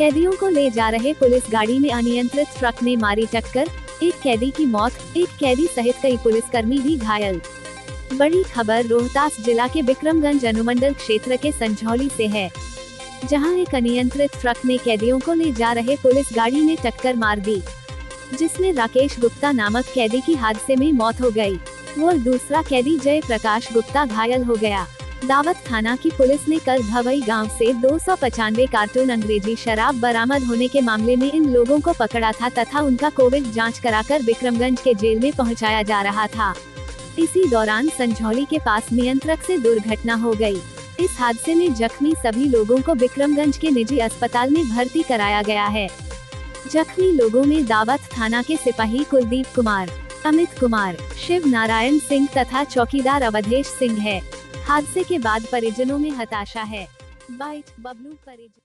कैदियों को ले जा रहे पुलिस गाड़ी में अनियंत्रित ट्रक ने मारी टक्कर, एक कैदी की मौत, एक कैदी सहित कई पुलिसकर्मी भी घायल बड़ी खबर रोहतास जिला के बिक्रमगंज अनुमंडल क्षेत्र के संझौली से है, जहाँ एक अनियंत्रित ट्रक ने कैदियों को ले जा रहे पुलिस गाड़ी में टक्कर मार दी, जिसमें राकेश गुप्ता नामक कैदी की हादसे में मौत हो गई। वो दूसरा कैदी जय प्रकाश गुप्ता घायल हो गया दावत थाना की पुलिस ने कल भवई गाँव से दो सौ पचानवे कार्टून अंग्रेज़ी शराब बरामद होने के मामले में इन लोगों को पकड़ा था तथा उनका कोविड जाँच कराकर विक्रमगंज के जेल में पहुँचाया जा रहा था। इसी दौरान संझौली के पास नियंत्रक से दुर्घटना हो गई। इस हादसे में जख्मी सभी लोगों को विक्रमगंज के निजी अस्पताल में भर्ती कराया गया है। जख्मी लोगों में दावत थाना के सिपाही कुलदीप कुमार, अमित कुमार, शिव नारायण सिंह तथा चौकीदार अवधेश सिंह है। हादसे के बाद परिजनों में हताशा है। बाइट बबलू परिजन।